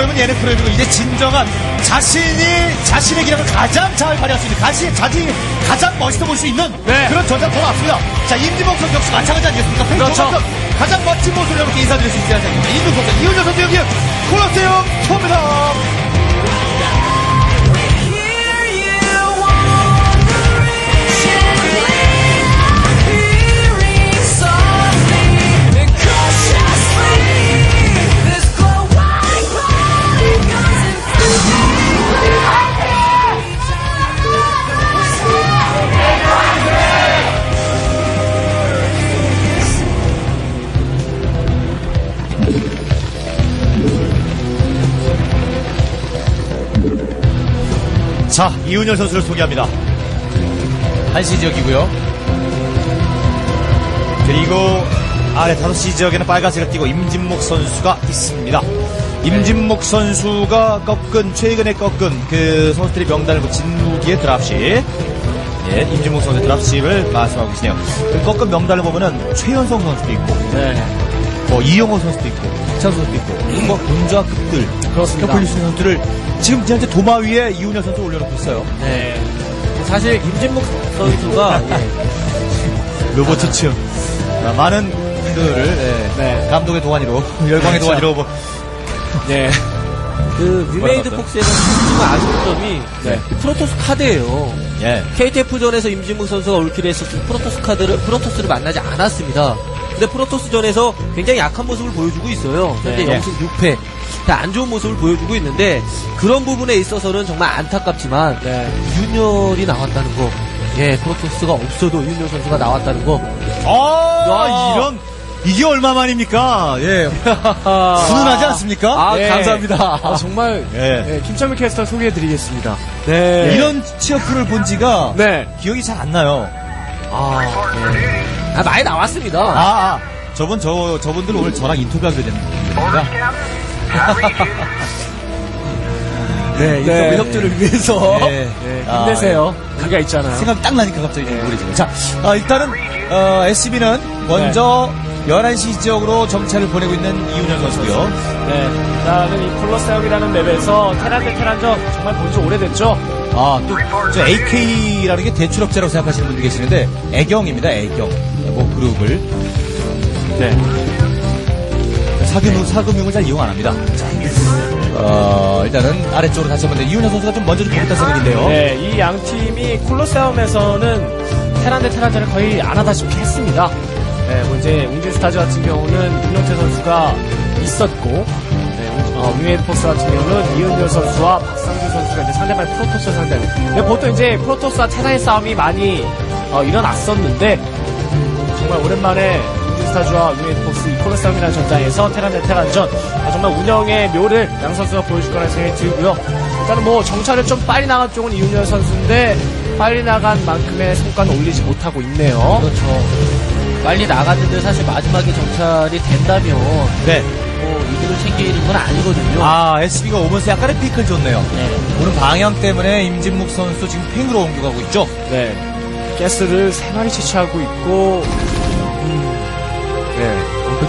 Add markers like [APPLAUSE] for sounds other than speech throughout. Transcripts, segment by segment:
프로그램은 예능 프로그램이고, 이제 진정한 자신이 자신의 기량을 가장 잘 발휘할 수 있는, 자신, 자신이 가장 멋있어 보일 수 있는 네. 그런 전장 돌아왔습니다. 자, 임지봉 선수 역시 마찬가지 아니겠습니까? 그렇죠. 팬 가장 멋진 모습을 이렇게 인사드릴 수 있어야 됩니다. 임지봉 선수, 이훈정 선수 여기 콜로세움 초입니다. 자, 이훈열 선수를 소개합니다. 한시 지역이고요. 그리고 아래 5시 지역에는 빨간색을 띠고 임진목 선수가 있습니다. 임진목 선수가 꺾은 최근에 꺾은 그 선수들의 명단을 붙인 무기의 드랍십. 예, 임진목 선수의 드랍십을 말씀하고 계시네요. 그 꺾은 명단을 보면은 최현성 선수도 있고, 네. 뭐 이영호 선수도 있고, 박찬 선수도 있고, 그리고 뭐 본좌급들, 그렇습니다. 폴리스 선수들을 지금 현재 도마 위에 이훈열 선수 올려놓고 있어요. 네. 사실 임진묵 선수가 [LAUGHS] 예, 로보트츠 아, 많은 분들을 예, 네. 감독의 동안이로 열광의 그렇죠. 동안이로 뭐, 네. 그 뭐라고 폭스에는 좀 아쉬운 점이 네. 이 프로토스 카드예요. 예. KTF전에서 임진묵 선수가 올킬을 했었을 때 프로토스 카드를 프로토스를 만나지 않았습니다. 근데 프로토스전에서 굉장히 약한 모습을 보여주고 있어요. 현재 네. 0승 6패. 안 좋은 모습을 보여주고 있는데 그런 부분에 있어서는 정말 안타깝지만 네. 윤열이 나왔다는 거. 예, 프로토스가 없어도 윤열 선수가 나왔다는 거. 아, 야. 이런 이게 얼마만입니까? 예. [LAUGHS] 훈훈하지 않습니까? 아, 네. 감사합니다. 아, 정말 예. 네, 김철민 캐스터 소개해드리겠습니다. 네. 이런 치어풀을 본 지가 네. 기억이 잘 안 나요. 아, 예. 아, 많이 나왔습니다. 아, 아. 저분 저 저분들 오늘 저랑 인터뷰하게 겁니다. [LAUGHS] 네, 네. 인터뷰 협조를 위해서. 예. 네, 아, 힘내세요. 그가 있잖아요. 생각이 딱 나니까 갑자기 좀 우울해지네. 자, 아, 일단은, 어, SCB는 먼저 11시 지역으로 정찰을 보내고 있는 이훈현 선수고요 네. 나는 이 콜로세움이라는 맵에서 테란 대 테란전 정말 본 지 오래됐죠? 아, 또, 저 AK라는 게 대출업자라고 생각하시는 분들 계시는데, 애경입니다, 애경. 뭐, 그룹을. 네. 사금융, 사금융을 잘 이용 안 합니다. 자, 어, 일단은 아래쪽으로 다시 한번, 이윤열 선수가 좀 먼저 좀 보겠다 생각인데요. 네, 이 양 팀이 콜로세움에서는 테란 대 테란전을 거의 안 하다시피 했습니다. 네, 뭐 이제 웅진스타즈 같은 경우는 윤용태 선수가 있었고, 네, 웅- 어, 위메이드 포스 같은 경우는 이윤열 선수와 박성균 선수가 이제 상대방 프로토스. 근데 보통 이제 프로토스와 테란의 싸움이 많이 어, 일어났었는데, 음, 정말 오랜만에 웅진스타즈와 위메이드 포스 이 콜로세움이라는 전장에서 테란 대 테란전, 아, 정말 운영의 묘를 양 선수가 보여줄 거라는 생각이 들고요. 일단은 뭐 정찰을 좀 빨리 나간 쪽은 이윤열 선수인데 빨리 나간 만큼의 성과는 올리지 못하고 있네요. 그렇죠. 빨리 나갔는데 사실 마지막에 정찰이 된다면 네. 뭐 이득을 챙기는 건 아니거든요. 아, SCV가 오면서 약간의 피크를 줬네요. 네. 오는 방향 때문에 임진묵 선수 지금 팽으로 옮겨가고 있죠? 네. 가스를 세 마리 채취하고 있고, 음,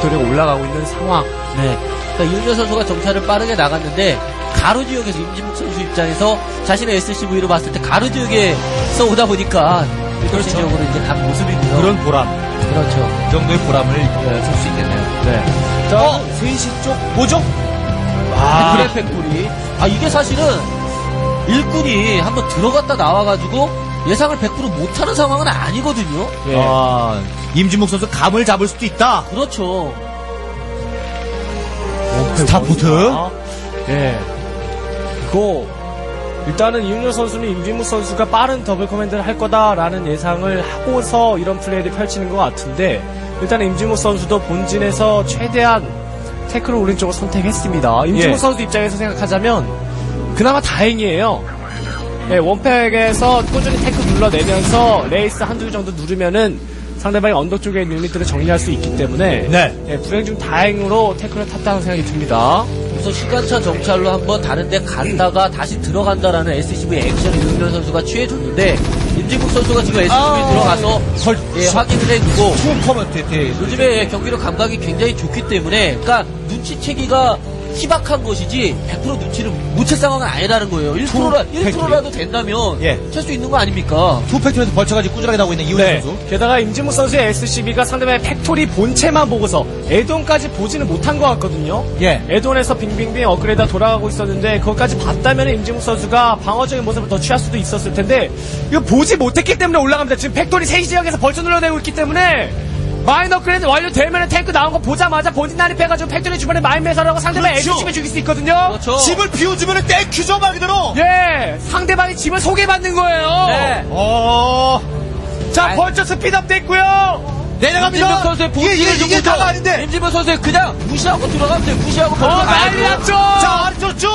네. one factory가 올라가고 있는 상황. 네. 그러니까 이윤열 선수가 정찰을 빠르게 나갔는데 가로 지역에서 임진묵 선수 입장에서 자신의 SCV로 봤을 때 가로 지역에서 오다 보니까 일괄적으로 이제 간 모습이고요. 그런 보람. 그렇죠. 그 정도의 보람을 줄수 있겠네요. 네. 어, 3시 쪽 뭐죠? 아, 그래 factory. 아 이게 사실은 일꾼이 한번 들어갔다 나와가지고 예상을 100% 못하는 상황은 아니거든요. 예. 아, 임진묵 선수 감을 잡을 수도 있다. 그렇죠. starport. 예. 그거, 일단은 이윤열 선수는 임진묵 선수가 빠른 double command를 할 거다라는 예상을 하고서 이런 플레이를 펼치는 것 같은데, 일단은 임진묵 선수도 본진에서 최대한 탱크를 쪽을 선택했습니다. 임진묵 예. 선수 입장에서 생각하자면, 그나마 다행이에요. 예, one fac에서 꾸준히 탱크 눌러내면서 wraith 한두 개 정도 누르면은 상대방의 언덕 쪽에 있는 유닛들을 정리할 수 있기 때문에 네. 예, 불행 중 다행으로 탱크를 탔다는 생각이 듭니다. 그래서 시간차 정찰로 한번 다른 데 갔다가 다시 들어간다라는 SCV 액션을 윤열 선수가 취해줬는데 임진묵 선수가 지금 SCV 아, 들어가서 설, 예, 확인을 해두고 two command 대 요즘에 경기력 감각이 굉장히 좋기 때문에 그러니까 눈치채기가 희박한 것이지 100% 눈치를 못 챌 상황은 아니라는 거예요. 1%라, 1%라도 된다면 예. 찰수 있는 거 아닙니까? two factory에서 vulture가지고 꾸준하게 나오고 있는 이윤열 네. 선수. 게다가 임진묵 선수의 SCV가 상대방의 factory 본체만 보고서 add-on까지 보지는 못한 것 같거든요. 예. add-on에서 빙빙빙 업그레이드가 돌아가고 있었는데 그것까지 봤다면 임진묵 선수가 방어적인 모습을 더 취할 수도 있었을 텐데 이거 보지 못했기 때문에 올라갑니다. 지금 factory 3 지역에서 vulture 눌러내고 있기 때문에 mine 업그레이드 완료되면 탱크 나온 거 보자마자 본진 난입해가지고 factory 주변에 mine 매설하고 상대방 그렇죠. SCV 죽일 수 있거든요. 그렇죠. 집을 비워주면 thank you죠 말 그대로. 예, 상대방이 집을 소개받는 거예요. 네. 어 자, 아이. vulture 스피드업 됐고요. 내려갑니다. 선수의 이게 본진을 이게, 이게 좀 다가. 아닌데. 임진묵 선수의 그냥 무시하고 들어가면 돼요. 무시하고 어, vulture 난입 가야죠. 났죠. 자 아래쪽 쭉.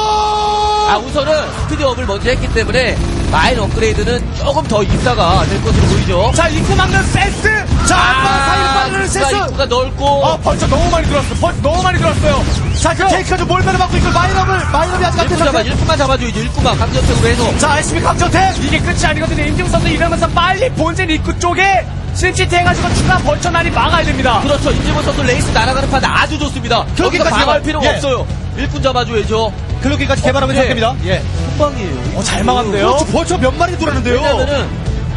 아, 우선은 스피드업을 먼저 했기 때문에 mine 업그레이드는 조금 더 있다가 될 것으로 보이죠. 자, 입구 막는 센스! 자, 아, 사이를 빠르는 센스! 입구가 넓고 아, 벌써 너무 많이 들어왔어. 벌써 너무 많이 들어왔어요. 자, 그 테이크가 좀 몰매를 맞고 있고 마이너블 마이너블이 아직 안 됐어. 일꾼만 잡아줘야죠. 일꾼만 강전택으로 해서. 자, SB 강정택. 이게 끝이 아니거든요. 임중 선수 이러면서 빨리 본진 입구 쪽에 심시티 해가지고 추가 벌쳐난이 막아야 됩니다. 그렇죠. 임진모 선수 레이스 날아가는 판단 아주 좋습니다. 방어할 해봐. 필요가 예. 없어요. 일꾼 잡아줘야죠. 글로기까지 개발하고 있는 예. 상태입니다. 예. 한방이에요. 어, 잘 막았는데요? 그렇죠. 벌써 몇 마리 돌았는데요. 왜냐면은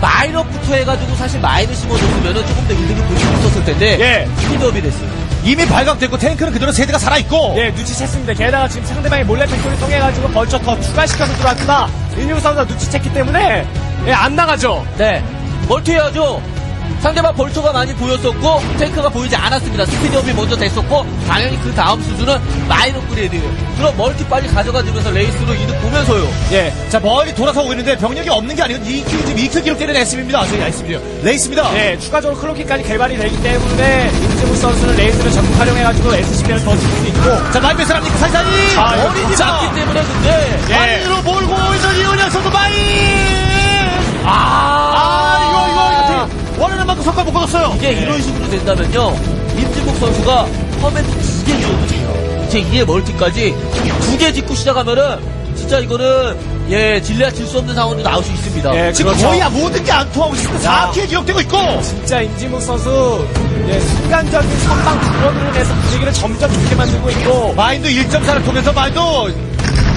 마이너부터 해가지고 사실 마이너 심어줬으면은 조금 더 이득을 볼 수 있었을 텐데 예. 스피드업이 됐어요. 이미 발각됐고 탱크는 그대로 세대가 살아있고. 예, 눈치챘습니다. 게다가 지금 상대방이 몰래 팩토리 통해가지고 벌쳐 더 추가시켜서 들어왔구나. 임중 선수가 눈치챘기 때문에, 예, 안 나가죠. 네. 멀티해야죠. 상대방 벌초가 많이 보였었고 탱크가 보이지 않았습니다. 스피드업이 먼저 됐었고 당연히 그 다음 수준은 마이너 업그레이드예요. 그럼 멀티 빨리 가져가주면서 레이스로 이득 보면서요. 예. 자, 멀리 돌아서 오고 있는데 병력이 없는 게 아니고 2킬, 지금 2킬 기록되는 SB입니다. 저희 SB요. 레이스입니다. 예, 추가적으로 클로키까지 개발이 되기 때문에 임진묵 선수는 레이스를 적극 활용해가지고 SCP를 더줄수 있고 자, 마이베스 합니까? 살살이. 아, 어린이가. 작기 때문에 근데 예. 마인으로 몰고 있는 이훈현 선수 마인. 아, 이거. 원하는 만큼 성과 못 거뒀어요. 이게 이런 식으로 된다면요. 임진국 선수가 커맨드 두개 지어도 돼요. 제 2의 멀티까지 두 개 짓고 시작하면은 진짜 이거는 예 질레야 질수 없는 상황으로 나올 수 있습니다. 예, 지금 그렇죠. 거의 모든 게 안 통하고 있습니다. 야. 4킬 기록되고 있고. 진짜 임진묵 선수 예, 순간적인 선방 두번으로 내서 분위기를 점점 좋게 만들고 있고 마인도 1.4를 통해서 마인도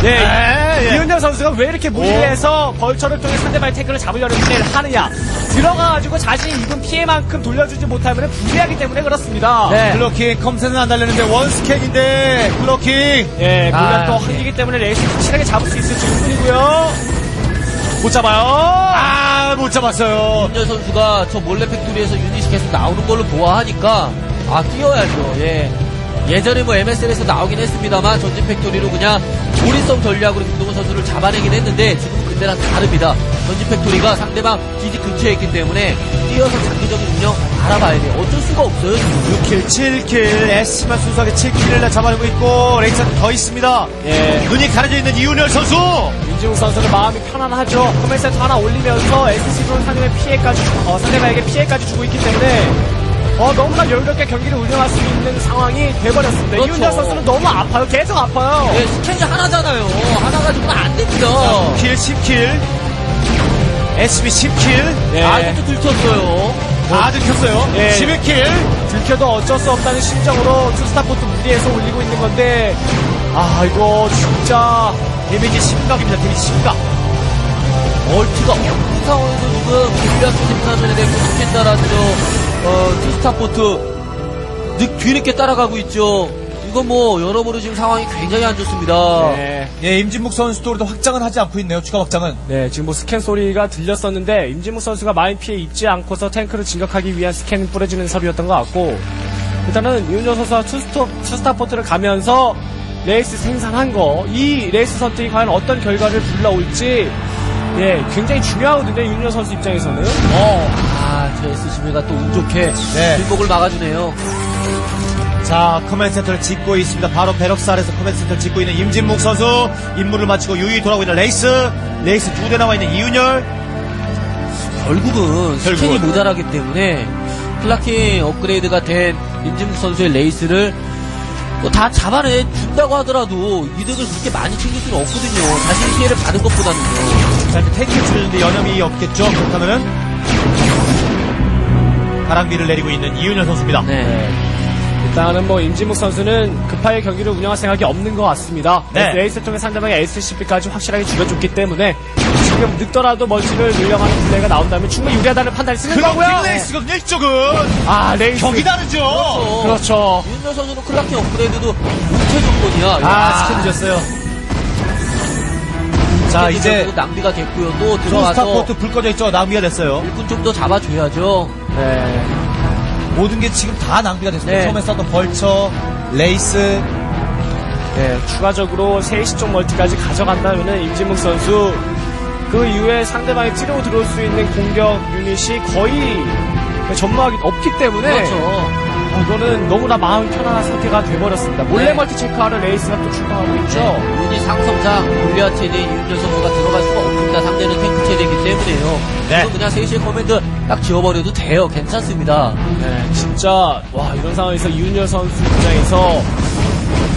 예, 예, 예. 이윤열 선수가 왜 이렇게 무리해서 vulture를 통해 상대방의 탱크를 잡으려는 플레이를 하느냐 들어가가지고 자신이 입은 피해만큼 돌려주지 못하면 불리하기 때문에 그렇습니다 네. cloaking comsat은 안 달렸는데 one scan인데 cloaking 예, 물론 아, 또 네. 한기기 때문에 wraith 확실하게 잡을 수 있을지 의문이고요 못 잡아요 아 못 잡았어요. 윤열 선수가 저 몰래 factory에서 유닛이 계속 나오는 걸로 보아하니까 아 뛰어야죠. 예. 예전에 뭐 MSL에서 나오긴 했습니다만 전진 factory로 그냥 몰인성 전략으로 김동훈 선수를 잡아내긴 했는데 지금은 그때랑 다릅니다. 전진 factory가 상대방 기지 근처에 있기 때문에 뛰어서 장기적인 운영 알아봐야 돼요. 어쩔 수가 없어요. 지금. 6 kill, 7 kill, SCV만 순수하게 7 kill을 잡아내고 있고 wraith는 더 있습니다. 예. 눈이 가려져 있는 이윤열 선수. 임진묵 선수는 마음이 편안하죠. command 센터 하나 올리면서 SCV로 상대의 피해까지, 주- 어, 상대방에게 피해까지 주고 있기 때문에, 어, 너무나 여유롭게 경기를 운영할 수 있는 상황이 돼버렸습니다. 그렇죠. 이윤열 선수는 너무 아파요. 계속 아파요. 예, scan이 하나잖아요. 하나 가지고는 안 됩니다. 9 kill, 10 kill. SCV 10 kill. 예. 아, 이것도 들켰어요. 다 들켰어요. 예. 11 kill. 들켜도 어쩔 수 없다는 심정으로 two starport 무리해서 올리고 있는 건데, 아, 이거 진짜, damage 심각입니다. damage 심각. multi가 없는 상황에서 지금 생산을 내고 스캔다라는 저, 어, two starport 늦, 뒤늦게 따라가고 있죠. 이거 뭐, 여러모로 지금 상황이 굉장히 안 좋습니다. 네. 예, 임진묵 선수도 확장은 하지 않고 있네요. 추가 확장은. 네, 지금 뭐 스캔 소리가 들렸었는데 임진묵 선수가 mine 피해 입지 않고서 탱크를 진격하기 위한 scan을 뿌려주는 서류였던 것 같고 일단은 이윤열 선수가 two star, two starport를 가면서 wraith 생산한 거, 이 wraith 선택이 과연 어떤 결과를 불러올지 예, 굉장히 중요하거든요, 이윤열 선수 입장에서는. 어, 아, 저 SCV가 또 운 좋게 네. 길목을 막아주네요. 자, command 센터를 짓고 있습니다. 바로 barracks 아래서 command 센터를 짓고 있는 임진묵 선수. 임무를 마치고 유유히 돌아오고 있는 wraith. wraith 두 대 나와 있는 이윤열. 결국은 scan이 결국은. 모자라기 때문에 cloaking 업그레이드가 된 임진묵 선수의 wraith를 뭐 다 잡아내 준다고 하더라도 이득을 그렇게 많이 챙길 수는 없거든요. 자신이 피해를 받은 것보다는요. 자, 이제 탱크 줄이는데 여념이 없겠죠. 그렇다면은 가랑비를 내리고 있는 이윤열 선수입니다. 네. 일단은 뭐 임진묵 선수는 급하게 경기를 운영할 생각이 없는 것 같습니다. 네. 레이스 통해 상대방의 SCP까지 확실하게 죽여줬기 때문에 지금 늦더라도 멀티를 늘려가는 플레이가 나온다면 충분히 유리하다는 판단을 쓰는 그럼 거고요. 빅레이스거든요, 이쪽은. 아 레이스 격이 다르죠. 그렇죠. 윤여 선수는 클라킹 업그레이드도 못해 조건이야. 아, 스킬 늦었어요. 자, 이제 낭비가 됐고요. 또 투스타 들어가서 포트 불 꺼져 있죠. 낭비가 됐어요. 일꾼 좀더 잡아줘야죠. 네. 모든 게 지금 다 낭비가 됐습니다. 네. 처음에 썼던 vulture, wraith. 네, 추가적으로 3시 쪽 multi까지 가져간다면은 임진묵 선수 그 이후에 상대방이 찌르고 들어올 수 있는 공격 유닛이 거의 전무하기 없기 때문에 그렇죠. 아, 이거는 너무나 마음 편안한 상태가 돼버렸습니다. 몰래 네. multi 체크하러 wraith가 또 출동하고 있죠. 네, 유닛 상성상 골리앗 체제에 윤열 선수가 들어갈 수가 없습니다. 상대는 탱크 체제이기 때문에요. 네. 그냥 세 시에 command 딱 지어버려도 돼요. 괜찮습니다. 네, 진짜 와 이런 상황에서 이윤열 선수 입장에서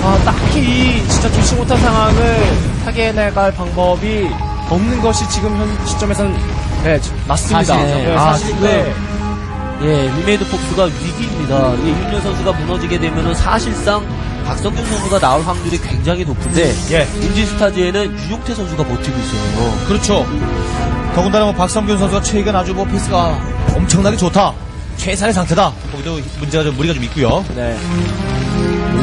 아, 딱히 진짜 좋지 못한 상황을 타개해나갈 방법이 없는 것이 지금 현 시점에서는 네, 맞습니다. 사실, 네, 아, 사실 지금 네. 예, 위메이드 폭스가 위기입니다. 이윤열 선수가 무너지게 되면은 사실상 박성균 선수가 나올 확률이 굉장히 높은데 예. 웅진스타즈에는 윤용태 선수가 버티고 있어요. 그렇죠. 더군다나 뭐 박성균 선수가 최근 아주 뭐 페이스가 엄청나게 좋다. 최상의 상태다. 거기도 문제가 좀 무리가 좀 있고요. 네.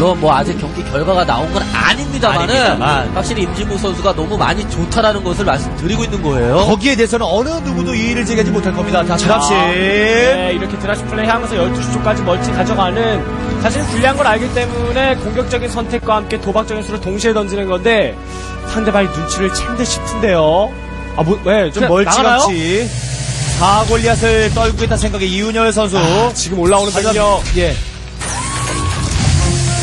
물론 뭐 아직 경기 결과가 나온 건 아닙니다만은 아닙니다만. 확실히 임진묵 선수가 너무 많이 좋다라는 것을 말씀드리고 있는 거예요. 거기에 대해서는 어느 누구도 이의를 제기하지 못할 겁니다. 자, dropship. 네, 이렇게 dropship 플레이 하면서 12시 쪽까지 multi 가져가는 사실 불리한 걸 알기 때문에 공격적인 선택과 함께 도박적인 수를 동시에 던지는 건데 상대방이 눈치를 챈 듯 싶은데요. 아, 뭐, 왜? 좀 멀찌감치. 사골리앗을 떨고 있다는 생각의 이윤열 선수. 아, 지금 올라오는 병력. 예.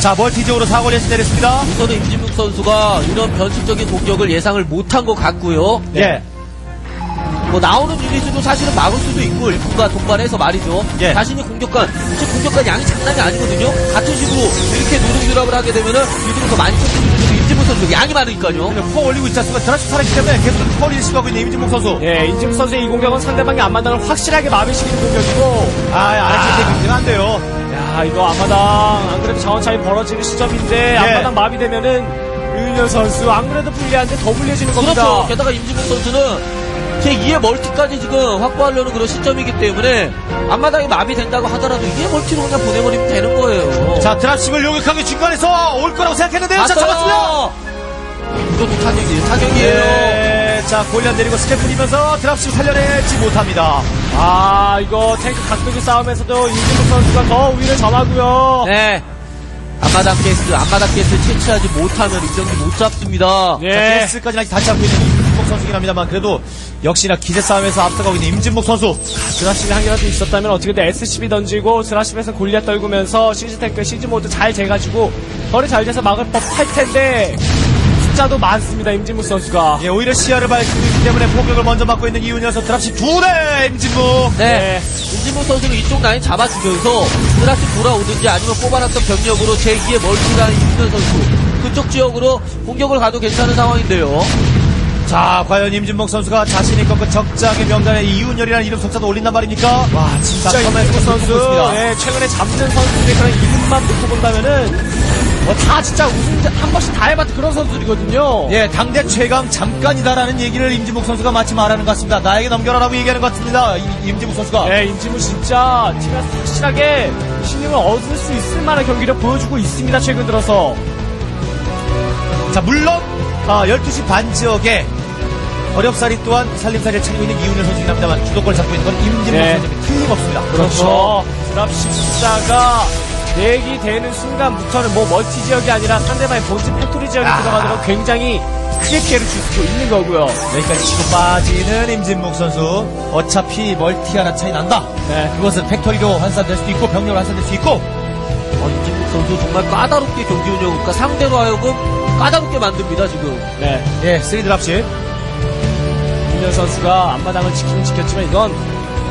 자, 멀티적으로 사골리앗을 내렸습니다. 우선은 임진묵 선수가 이런 변칙적인 공격을 예상을 못한 것 같고요. 예. 뭐 나오는 유닛도 사실은 막을 수도 있고 일꾼과 동반해서 말이죠. 예. 자신이 공격한 지금 공격한 양이 장난이 아니거든요. 같은 식으로 이렇게 누름누락을 하게 되면은 유닛에서 많이 쫓기는 임진묵 선수 양이 많으니까요. 근데 후방 올리고 있지 않습니까? 드랍십 살아있기 때문에 계속 커리를 시도하고 있는 임진목 선수. 예, 인증 선수의 이 공격은 상대방이 앞마당을 확실하게 마비시키는 공격이고, 아, 아래쪽 대기는 안 돼요. 야, 이거 앞마당, 안 그래도 자원 차이 벌어지는 시점인데, 앞마당 마비되면은, 유인현 선수, 안 그래도 불리한데 더 불리해지는 겁니다. 그렇죠. 게다가 임진묵 선수는 제 2의 멀티까지 지금 확보하려는 그런 시점이기 때문에 앞마당이 마비된다고 하더라도 제2의 멀티로 그냥 보내버리면 되는 거예요. 자, dropship을 요격하기 중간에서 올 거라고 생각했는데요. 자, 잡았습니다. 이것도 타격이에요. 타격이에요. 예. 자, 골리앗 내리고 스캔 뿌리면서 dropship 살려내지 못합니다. 아, 이거 탱크 각도기 싸움에서도 임진묵 선수가 더 우위를 점하고요. 네. 앞마당 가스, 앞마당 가스 채취하지 못하면 이 경기 못 잡습니다. 예. 자, 가스까지는 아직 닿지 않고 있는 임진묵 선수긴 합니다만, 그래도 역시나 기세 싸움에서 앞서가고 있는 임진묵 선수. dropship이 한 개라도 있었다면 어떻게든 SCV 던지고 dropship에서 골리앗 떨구면서 시즈 탱크, 시즈 모드 잘 재가지고 거리 잘 돼서 막을 법할 텐데 숫자도 많습니다, 임진묵 선수가. 예, 오히려 시야를 밝히고 있기 때문에 포격을 먼저 맞고 있는 이윤열 선수 dropship 두 대, 임진묵. 네. 임진묵 선수는 이쪽 라인 잡아주면서 dropship 돌아오든지 아니면 뽑아놨던 병력으로 제2의 멀티라인 임진묵 선수 그쪽 지역으로 공격을 가도 괜찮은 상황인데요. 자, 과연 임진목 선수가 자신이 꺾은 적장의 명단에 이윤열이라는 이름 석자도 올린단 말입니까? 와, 진짜 임진묵 선수, 예, 최근에 잡는 선수들의 그런 이름만 놓고 본다면은 뭐다 진짜 우승 한 번씩 다 해봤던 그런 선수들이거든요. 예, 당대 최강 잠깐이다라는 얘기를 임진목 선수가 마치 말하는 것 같습니다. 나에게 넘겨라라고 얘기하는 것 같습니다. 이- 임진목 선수가. 예, 임진묵 진짜 팀에서 확실하게 신임을 얻을 수 있을 만한 경기를 보여주고 있습니다, 최근 들어서. 자, 물론, 아, 12시 반 지역에 어렵사리 또한 살림살이를 차리고 있는 이윤열 선수긴 합니다만 주도권을 잡고 있는 건 임진묵 네. 선수입니다. 틀림없습니다. 그렇죠. drop 숫자가 네 기 되는 순간부터는 뭐 멀티 지역이 아니라 상대방의 본진 factory 지역에 아. 들어가도록 굉장히 크게 피해를 줄 수도 있는 거고요. 여기까지 치고 빠지는 임진묵 선수. 어차피 멀티 하나 차이 난다. 네. 그것은 factory로 환산될 수도 있고 병력으로 환산될 수 있고 어, 임진묵 선수 정말 까다롭게 경기 운영, 그러니까 상대로 하여금 까다롭게 만듭니다, 지금. 네. 예, 3 드랍십. 윤현 선수가 앞마당을 지키긴 지켰지만 이건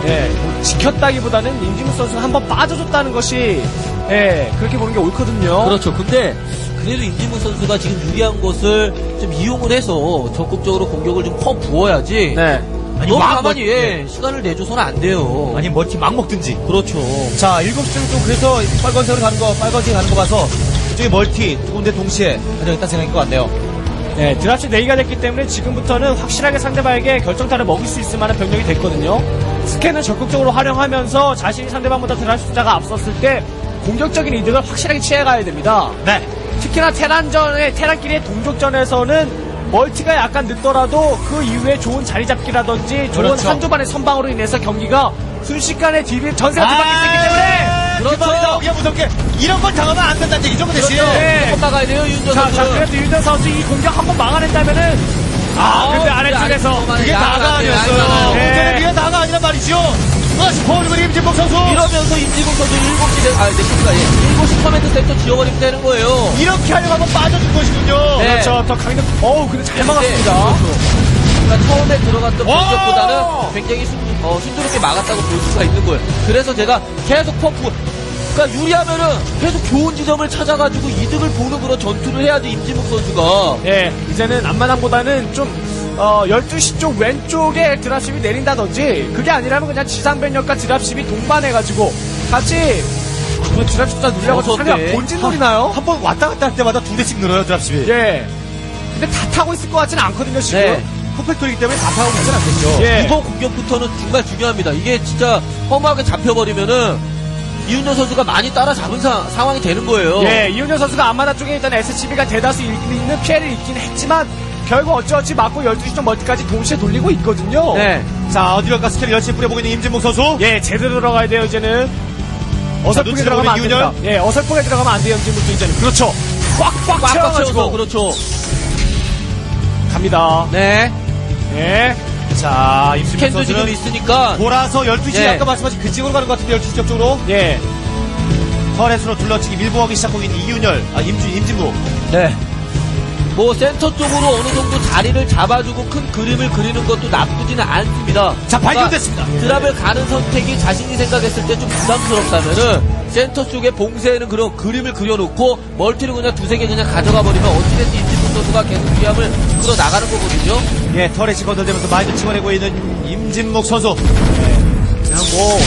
예, 뭐 지켰다기보다는 임진묵 선수가 한번 빠져줬다는 것이 예, 그렇게 보는 게 옳거든요. 그렇죠. 근데 그래도 임진묵 선수가 지금 유리한 것을 좀 이용을 해서 적극적으로 공격을 좀 퍼 부어야지. 네. 아니, 너무 막 가만히 먹- 예, 시간을 내줘서는 안 돼요. 아니 멀티 막 먹든지. 그렇죠. 자, 7시쯤 좀 그래서 빨간색으로 가는 거, 빨간색 가는 거 봐서 이쪽에 멀티 두 군데 동시에 가져있다는 생각인 것 같네요. 네, dropship 네 기가 됐기 때문에 지금부터는 확실하게 상대방에게 결정타를 먹일 수 있을 만한 병력이 됐거든요. 스캔을 적극적으로 활용하면서 자신이 상대방보다 dropship 숫자가 앞섰을 때 공격적인 이득을 확실하게 취해가야 됩니다. 네. 특히나 테란전의 테란끼리의 동족전에서는 멀티가 약간 늦더라도 그 이후에 좋은 자리 잡기라든지 좋은 그렇죠. 한두 번의 선방으로 인해서 경기가 순식간에 뒤비 전세가 뒤바뀔 수 있기 때문에 그렇죠. 그렇죠. 나오기가 무섭게 이런 건 당하면 안 된다는 얘기죠, 그 대신. 그렇죠. 네. 나가야 돼요, 윤정 자, 자 선수는. 그래도 윤정 선수 이 공격 한번 막아낸다면은 아 근데 아래쪽에서 그게 다가 아니었어요. 네. 문제는 그게 다가 아니란 말이죠. 다시 버리고 임진복 선수. 이러면서 임지국 선수 7시, 대, 아, 네, 시가 예, 7시 커맨드 센터 지워버리면 되는 거예요. 이렇게 하려고 하면 빠져준 것이군요. 네. 그렇죠. 더 강력. 어우 근데 잘 막았습니다. 그렇죠. 그러니까 처음에 들어갔던 와! 공격보다는 굉장히 순, 어, 순조롭게 막았다고 볼 수가 있는 거예요. 그래서 제가 계속 펌프, 그러니까 유리하면은 계속 좋은 지점을 찾아가지고 이득을 보는 그런 전투를 해야지 임진묵 선수가. 예, 이제는 앞마당보다는 좀, 어, 12시 쪽 왼쪽에 드랍십이 내린다든지, 그게 아니라면 그냥 지상변력과 드랍십이 동반해가지고, 같이, 아, 그 드랍십 숫자 눌려가지고 어서 어때? 본진 노리나요? 한 번 왔다 갔다 할 때마다 두 대씩 늘어요, 드랍십이. 예. 근데 다 타고 있을 것 같지는 않거든요, 지금. 네. 퍼펙토이기 때문에 다 타고 있진 않겠죠. 예. 이번 공격부터는 정말 중요합니다. 이게 진짜 허무하게 잡혀버리면은 이윤정 선수가 많이 따라잡은 사- 상황이 되는 거예요. 예, 이훈현 선수가 앞마당 쪽에 일단 SCB가 대다수 있는 피해를 입긴 했지만, 결국 어찌어찌 맞고 12시 쪽 멀티까지 동시에 돌리고 있거든요. 네. 자, 어디 갈까 스캔을 열심히 뿌려보고 있는 임진목 선수. 예, 제대로 들어가야 돼요, 이제는. 어설프게 들어가면 안 됩니다. 예, 어설프게 들어가면 안 돼요, 임진묵도 이제는. 그렇죠. 꽉꽉 채워서 채워가지고 그렇죠. 갑니다. 네. 예. 자, 임진묵 캔도 지금 선수는 있으니까 돌아서 12시 예. 아까 말씀하신 그 쪽으로 가는 것 같은데 12시 쪽으로 예. turret으로 둘러치기 밀봉하기 시작하고 있는 이윤열, 아, 임진, 임진묵. 네. 뭐 센터 쪽으로 어느 정도 자리를 잡아주고 큰 그림을 그리는 것도 나쁘지는 않습니다. 자, 발견됐습니다. 그러니까 drop을 가는 선택이 자신이 생각했을 때 좀 부담스럽다면은 센터 쪽에 봉쇄에는 그런 그림을 그려놓고 멀티를 그냥 두세 개 그냥 가져가 버리면 어찌됐든 임진묵 선수가 계속 위함을 끌어 나가는 거거든요. 예, 터렛이 건들면서 마인드 치워내고 있는 임진묵 선수. 그냥 뭐,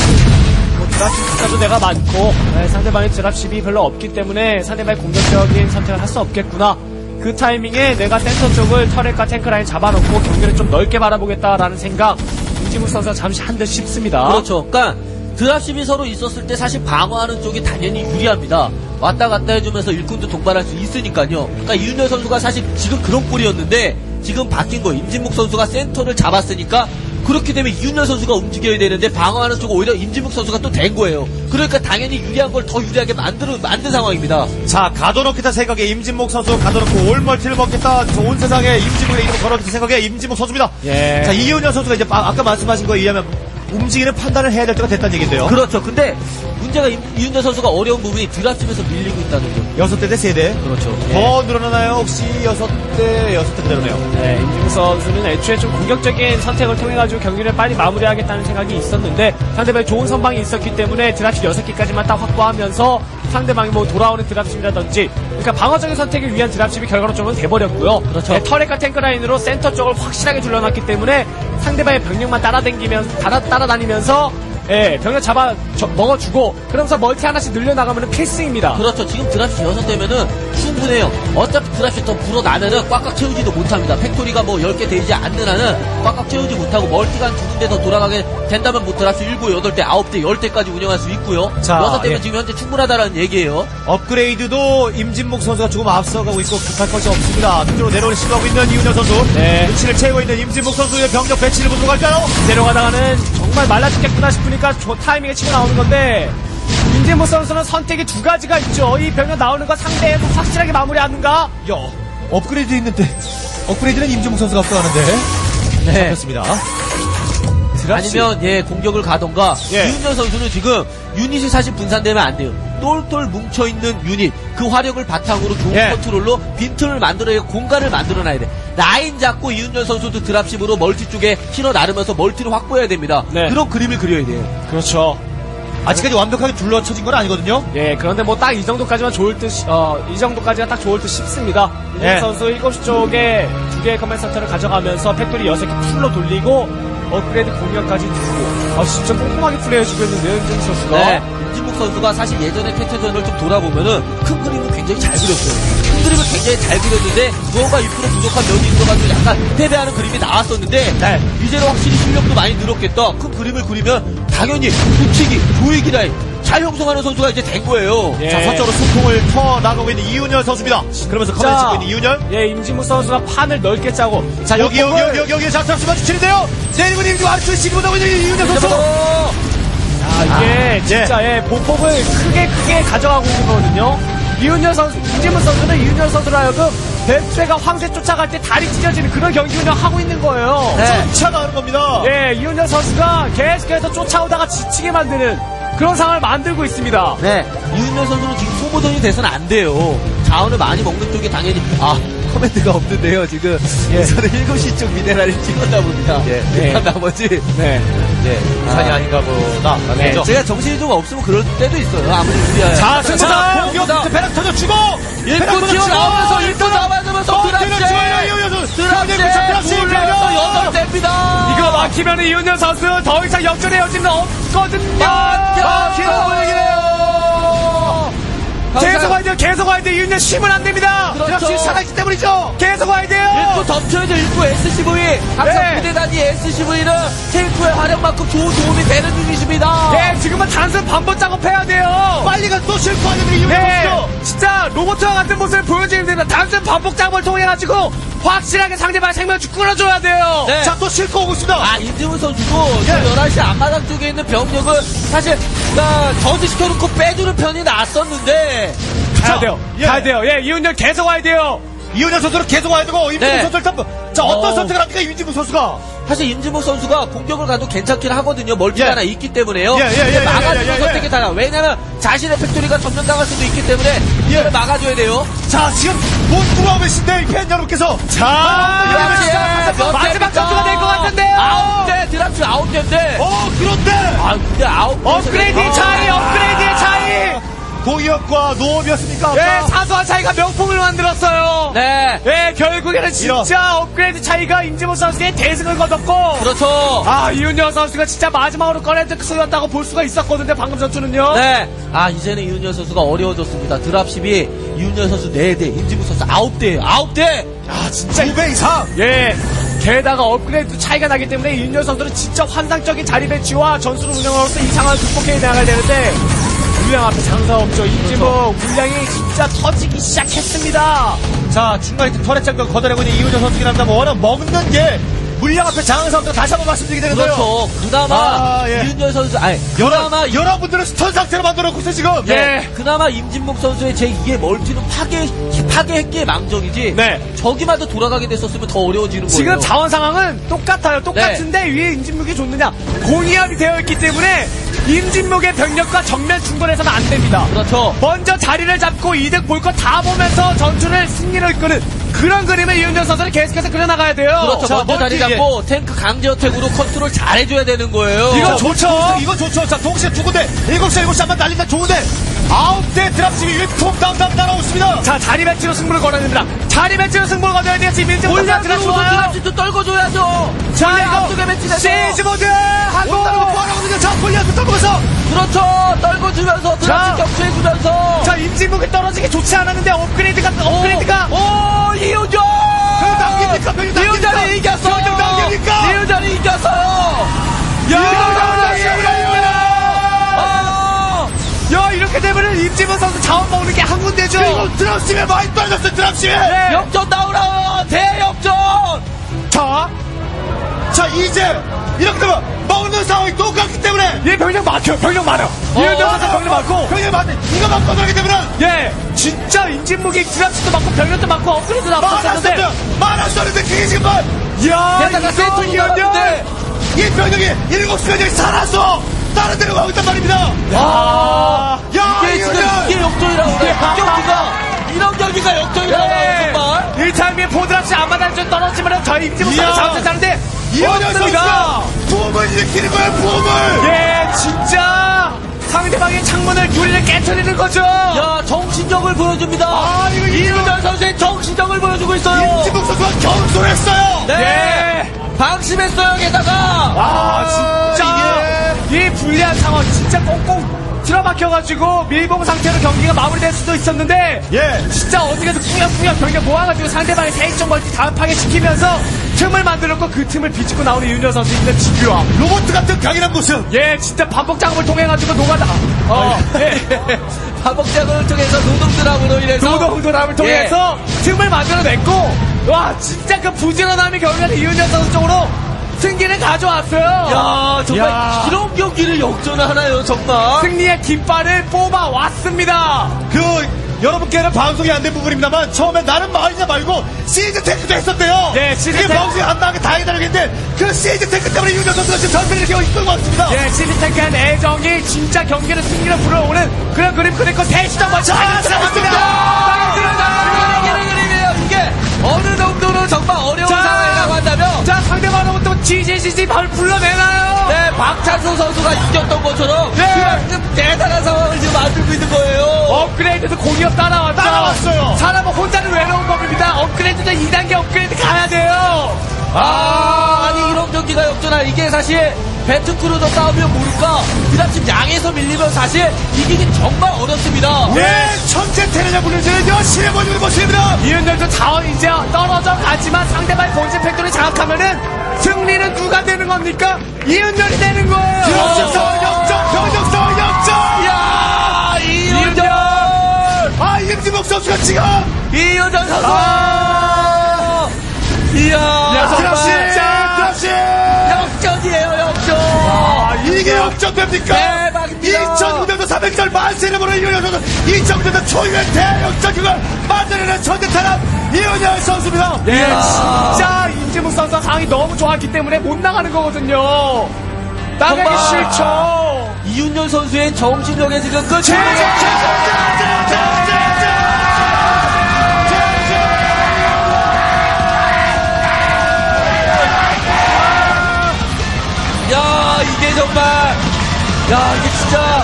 뭐 드랍십 숫자도 내가 많고 네, 상대방의 드랍 십이 별로 없기 때문에 상대방의 공격적인 선택을 할 수 없겠구나. 그 타이밍에 내가 센터 쪽을 터렛과 탱크라인 잡아놓고 경기를 좀 넓게 바라보겠다라는 생각 임진국 선수가 잠시 한 듯 싶습니다. 그렇죠. 그러니까 드랍십이 서로 있었을 때 사실 방어하는 쪽이 당연히 유리합니다. 왔다 갔다 해주면서 일꾼도 동반할 수 있으니까요. 그러니까 이윤열 선수가 사실 지금 그런 꼴이었는데 지금 바뀐 거 임진묵 선수가 센터를 잡았으니까 그렇게 되면 이윤열 선수가 움직여야 되는데 방어하는 쪽 오히려 임진묵 선수가 또 된 거예요. 그러니까 당연히 유리한 걸 더 유리하게 만들어 만든 상황입니다. 자, 가둬놓겠다 생각에 임진묵 선수 가둬놓고 all 멀티를 먹겠다. 저 온 세상에 임진묵의 이름을 걸어놓겠다 생각에 임진묵 선수입니다. 예. 자, 이윤열 선수가 이제 아까 말씀하신 거에 의하면 움직이는 판단을 해야 될 때가 됐다는 얘기인데요. 그렇죠. 근데 문제가 임- 이윤열 선수가 어려운 부분이 dropship에서 밀리고 있다는 점. 여섯 대 대 세 대. 그렇죠. 더 늘어나나요? 혹시 여섯 대, 여섯 대 늘어나요? 네, 임진묵 선수는 애초에 좀 공격적인 선택을 통해가지고 경기를 빨리 마무리하겠다는 생각이 있었는데 상대방에 좋은 선방이 있었기 때문에 dropship 6개까지만 딱 확보하면서 상대방이 뭐 돌아오는 dropship이라든지 그러니까 방어적인 선택을 위한 dropship이 결과적으로는 돼버렸고요. 그렇죠. 네, turret과 탱크라인으로 센터 쪽을 확실하게 둘러놨기 때문에 상대방의 병력만 따라다니면서 따라, 따라다니면서 예, 병력 잡아 저- 먹어주고 그러면서 멀티 하나씩 늘려나가면 필승입니다. 그렇죠. 지금 dropship 여섯 대면은 충분해요. 어차피 dropship 더 불어나면은 꽉꽉 채우지도 못합니다. factory가 뭐 10개 되지 않는 한은 꽉꽉 채우지 못하고 멀티가 한 두 군데 더 돌아가게 된다면 뭐 dropship 7, 8대, 9대, 10대까지 운영할 수 있고요. 자, 여섯 대면 예. 지금 현재 충분하다라는 얘기예요. 업그레이드도 임진묵 선수가 조금 앞서가고 있고 급할 것이 없습니다. 밑으로 내려오는 시도하고 있는 이윤열 선수. 네. 위치를 채우고 있는 임진묵 선수의 병력 배치를 보도록 할까요? 내려가다가는 정말 말라 죽겠구나 싶으니까 저 타이밍에 치고 나오는 건데 임진묵 선수는 선택이 두 가지가 있죠. 이 병력 나오는 거 상대에서 확실하게 마무리하는가? 야, 업그레이드 있는데 업그레이드는 임진묵 선수가 앞서가는데 네. 그렇습니다. 아니면 예 공격을 가던가 예. 이윤열 선수는 지금 유닛이 사실 분산되면 안 돼요. 똘똘 뭉쳐 있는 유닛 그 화력을 바탕으로 좋은 예. 컨트롤로 빈틈을 만들어야 공간을 만들어놔야 돼. 라인 잡고 이윤열 선수도 dropship으로 멀티 쪽에 실어 나르면서 멀티를 확보해야 됩니다. 네. 그런 그림을 그려야 돼요. 그렇죠. 아직까지 완벽하게 둘러쳐진 건 아니거든요. 예, 그런데 뭐 딱 이 정도까지만 좋을 듯, 시- 어, 이 정도까지가 딱 좋을 듯 싶습니다. 예. 윤 선수 7시 쪽에 두 개의 command center를 가져가면서 factory 6개 full로 돌리고 업그레이드 공격까지 두고 아, 진짜 꼼꼼하게 플레이해주고 있는데요, 윤 선수가. 네. 임진묵 선수가 사실 예전에 테테전을 좀 돌아보면은 큰 그림은 굉장히 잘 그렸어요. 큰 그림을 굉장히 잘 그렸는데 무언가 2% 부족한 면이 있어가지고 약간 패배하는 그림이 나왔었는데 네. 이제는 확실히 실력도 많이 늘었겠다. 큰 그림을 그리면 당연히 붙이기, 조이기 라인 잘 형성하는 선수가 이제 된 거예요. 예. 자, 서쪽으로 소통을 터 나가고 있는 이윤열 선수입니다. 그러면서 커맨 치고 있는 이윤열. 예, 임진무 선수가 판을 넓게 짜고. 자, 여기, 여기, 여기, 여기, 여기, 자, 잠시만 주치는데요. 내리고 내리고 아래쪽에 시기 못하고 있는 이윤열 선수. 아, 이게 진짜 예, 보폭을 크게 크게 가져가고 있는 거거든요. 이윤열 선수, 임진무 선수는 이윤열 선수로 하여금 벤트가 황새 쫓아갈 때 다리 찢어지는 그런 경기 운영하고 있는 거예요. 네. 쫓아가는 겁니다. 예, 이윤열 선수가 계속해서 쫓아오다가 지치게 만드는 그런 상황을 만들고 있습니다. 네. 이윤열 선수는 지금 소모전이 돼서는 안 돼요. 자원을 많이 먹는 쪽이 당연히 아 command가 없는데요 지금 예. 저는 7시 쪽 미네랄을 찍었나 봅니다. 예. 일단 나머지 네. 예, 산이 아 닌가 보다. 네. 그죠? 제가 정신이 좀 없으면 그럴 때도 있어요. 아무리 우리야. 자, 자, 승부다! 공격! barracks 터져 주고! 일꾼 튀어나오면서 일꾼 나와주면서 dropship! dropship! 선수! dropship! dropship! 굴려서 여덟 대입니다. 이거 막히면 이윤열 선수 더 이상 역전의 여지는 없거든요. 계속 와야 돼요. 계속 와야 돼요. 이윤열 쉬면 안 됩니다. 그렇죠. 드랍시 살아있기 때문이죠! 계속 와야 돼요. 일꾼 덮쳐야죠. 일꾼 SCV. 항상 네. 부대 단위 SCV는 탱크의 활약만큼 좋은 도움이 되는 중이십니다. 예, 지금은 단순 반복 작업해야 돼요. 빨리 가서 또 실수하게 되는 이윤열 네, 선수! 진짜 로봇과 같은 모습을 보여줘야 됩니다. 단순 반복 작업을 통해 가지고 확실하게 상대방 생명줄 끊어줘야 돼요. 네. 자, 또 실고 오고 있습니다! 아, 임지훈 선수도 예. 저 11시 앞마당 쪽에 있는 병력을 사실 아, 저지시켜놓고 빼주는 편이 낫었는데 가야 자, 돼요. 예. 가야 돼요. 예, 이윤열 계속 와야 돼요. 이윤열 선수는 계속 와야 되고, 임진무 네. 선수를 탑. 자, 어떤 어. 선택을 합니까, 임진무 선수가? 사실 임진목 선수가 공격을 가도 괜찮긴 하거든요. 멀티가 예. 하나 있기 때문에요. 예, 예, 예, 근데 예, 막아주는 예, 예, 예. 선택이 달라. 왜냐면 자신의 factory가 점령당할 수도 있기 때문에 예. 이걸 막아줘야 돼요. 자, 지금 못 들어오고 계신데, 팬 여러분께서. 자, 몇 마지막 전투가 될 것 같은데요. 아홉 대 dropship 아홉 대인데. 어, 그런데! 아 근데 아홉 대 업그레이드의 차이, 업그레이드의 차이. 공이업과 노업이었습니까? 예, 사소한 차이가 명품을 만들었어요. 네. 예, 결국에는 진짜 업그레이드 차이가 임지모 선수의 대승을 거뒀고. 그렇죠. 아, 이윤열 선수가 진짜 마지막으로 꺼낸 득수였다고 볼 수가 있었거든요, 방금 전투는요. 네. 아, 이제는 이윤열 선수가 어려워졌습니다. 드랍십이 이윤열 선수 4대, 임진묵 선수 9대, 9대! 아, 진짜 2배 이상! 예. 게다가 업그레이드 차이가 나기 때문에 이윤열 선수는 진짜 환상적인 자리 배치와 전술을 운영으로서 이 상황을 극복해 나가야 되는데 물량 앞에 장사 없죠. 임진모 물량이 진짜 터지기 시작했습니다. 자, 중간에 turret 장벽 걷어내고 있는 이훈정 선수긴 합니다. 워낙 먹는 게 물량 앞에 장사부터 다시 한번 말씀드리게 되는데요. 그렇죠. 그나마 아, 예. 이윤열 선수, 아니, 여러, 그나마 이- 여러분들은 stun 상태로 만들어 놓고 있어요, 지금. 예. 네. 그나마 임진묵 선수의 제 2의 멀티는 파괴, 파괴했기에 망정이지. 네. 저기만 더 돌아가게 됐었으면 더 어려워지는 거예요. 지금 자원 상황은 똑같아요. 똑같은데 위에 임진묵이 좋느냐. 공이합이 되어 있기 때문에 임진묵의 병력과 정면 충돌해서는 안 됩니다. 그렇죠. 먼저 자리를 잡고 이득 볼 거 다 보면서 전투를 승리를 이끄는 그런 그림을 이윤정 선수는 계속해서 그려나가야 돼요. 그렇죠. 자, 먼저 멀티, 잡고 탱크 강제 attack으로 컨트롤 잘해줘야 되는 거예요. 이거 자, 좋죠. 이건 좋죠. 자, 동시에 두 군데, 일곱 시, 일곱 시 한번 날린다 좋은데, 아홉 대 dropship이 왼통 다운다운 따라오십니다. 자, 자리 배치로 승부를 걸어야 됩니다. 자리 배치로 승부를 돼요. 지금 올려 선수가 들어오고 좋아요. dropship도 떨궈줘야죠. 자, 앞쪽에 이거 배치돼서. siege mode 하고 뭐하거든요. 자, 골리앗을 떨고면서. 그렇죠. 떨궈주면서 자. 드랍십 격추해주면서. 자, 임진묵이 떨어지기 좋지 않았는데 업그레이드가 업그레이드가 오, 이효정! 그 남깁니까? 병이 남깁니까? 이효정이 이겼어요! 병이 남깁니까? 이효정이 이겼어요! 아! 야, 이렇게 되면은 임진묵 선수 자원 먹는 게 한 군데죠. 그리고 드랍십에 많이 떨어졌어요, 드랍십에. 네. 역전 나오라! 대역전! 자, 자, 이제, 이렇게 되면, 먹는 상황이 똑같기 때문에, 얘 병력 많죠. 병력 많아. 이윤정 선수 병력 많고. 병이 많네. 이거 맞고 들어가게 되면, 예, 진짜 임진묵이 드랍치도 많고 병력도 많고 업그레이드도 앞섰었는데 많았었는데, 많았었는데, 그게 지금, 뭐, 이야 게다가 이거 세트로 이윤정 나왔는데 이 병력이, 일곱 시 병력이 살았어! 다른 데로 가고 있단 말입니다. 아, 야, 이게 지금 이게 역전이라고 그래. 경기가 이런 경기가 역전이라고 예. 정말. 1타임에 포드랍치 앞마당 좀 떨어지면 저희. 선수 잡을 없습니다. 선수가 부음을 일으키는 거예요, 부음을! 예, 진짜 상대방의 창문을 유리를 깨트리는 거죠. 야, 정신력을 보여줍니다. 아, 이윤열 선수의 정신력을 보여주고 있어요. 임진묵 선수가 경솔했어요. 네. 네. 방심했어요, 게다가. 아, 진짜 이 불리한 상황 진짜 꽁꽁 틀어박혀가지고 밀봉 상태로 경기가 마무리될 수도 있었는데 예. 진짜 어떻게든 꾸역꾸역 경기를 모아가지고 상대방의 세이점 멀티 다음 파괴시키면서 틈을 만들었고 그 틈을 비집고 나오는 이윤여 선수 있는 집요함 로봇 같은 강인한 모습. 예 진짜 반복 작업을 통해 가지고 노가다 어, 예. [LAUGHS] 반복작을 통해서 노동들함으로 인해서. 노동도람을 통해서 틈을 만들어냈고 와 진짜 그 부지런함이 결국에는 이윤여 선수 쪽으로 승기를 가져왔어요 야, 정말 야. 이런 경기를 역전하나요, 정말. 승리의 깃발을 뽑아왔습니다 그 여러분께는 방송이 안 된 부분입니다만 처음에 나는 말이냐 말고 siege tech도 했었대요. 네, siege 그게 tech. 방송이 안 나게 다행이다라고 했는데 그 siege tech 때문에 이윤정 선수가 지금 전세를 이렇게 이끌고 왔습니다. 예, siege tech한 애정이 진짜 경기를 승리로 불어오는 그런 그림 그리고 대시도 먼저 들어갑니다. 이게 그림이에요, 이게. 어느 정도로 정말 어려운 자. 상황이라고 한다면. 자, 상대 GGGG 바로 불러내나요? 네, 박찬수 선수가 이겼던 것처럼. 네. 그만큼 대단한 상황을 지금 만들고 있는 거예요. 업그레이드도 공이업 따라왔죠. 따라왔어요. 사람은 혼자는 외로운 겁니다. 업그레이드도 2단계 업그레이드 가야 돼요. 아, 아 니 이런 경기가 역전할 이게 사실 배트크루저 싸우면 모를까 그다음 양에서 밀리면 사실 이기기 정말 어렵습니다. 왜 천재 테란이라 불리지는요 신의 모습을 모습입니다. 이은열도 자원 이제 떨어져 가지만 상대방의 본진 factory 장악하면은 승리는 누가 되는 겁니까? 이은열이 되는 거예요. 그렇죠. 싸움 역전, 싸움 역전. 야 이윤정 아 임진목 선수가 지금 이윤정 선수 이야 dropship, 정말 dropship. 역전이에요 역전. 아, 이게 역전됩니까? 대박입니다. 2009년도 300절 만세를 보는 이윤열 선수 2009년도 초유의 대역전 그걸 만들어낸 천재 타락 이윤열 선수입니다. 예, 진짜 임진묵 선수가 상황이 너무 좋았기 때문에 못 나가는 거거든요. 나가기. 싫죠. 이윤열 선수의 정신력에 지금 끝이 제, 제, 제. 야 이게 정말 야 이게 진짜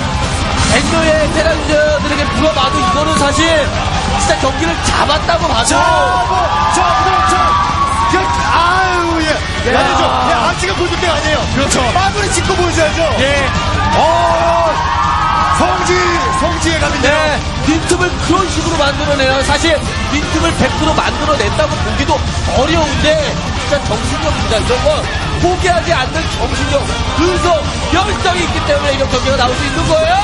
백도의 테라유저들에게 물어봐도 이거는 사실 진짜 경기를 잡았다고 봐도 뭐, 자, 그, 아유, 예. 야. 아니죠. 예, 아직은 보여줄 아니에요. 그렇죠. 마무리 짓고 보여줘야죠. 예. 어, 성지, 성지에 가면요. 네, 빈틈을 그런 식으로 만들어내요. 사실 빈틈을 100% 만들어냈다고 보기도 어려운데 진짜 정신력입니다. 이런 건 포기하지 않는 정신력, 근성, 열정이 있기 때문에 이런 경기가 나올 수 있는 거예요.